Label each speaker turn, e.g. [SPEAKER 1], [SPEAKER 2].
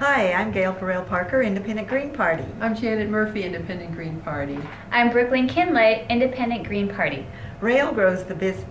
[SPEAKER 1] Hi, I'm Gail for Rail Parker, Independent Green Party.
[SPEAKER 2] I'm Janet Murphy, Independent Green Party.
[SPEAKER 3] I'm Brooklyn Kinlay, Independent Green Party.
[SPEAKER 1] Rail grows the business.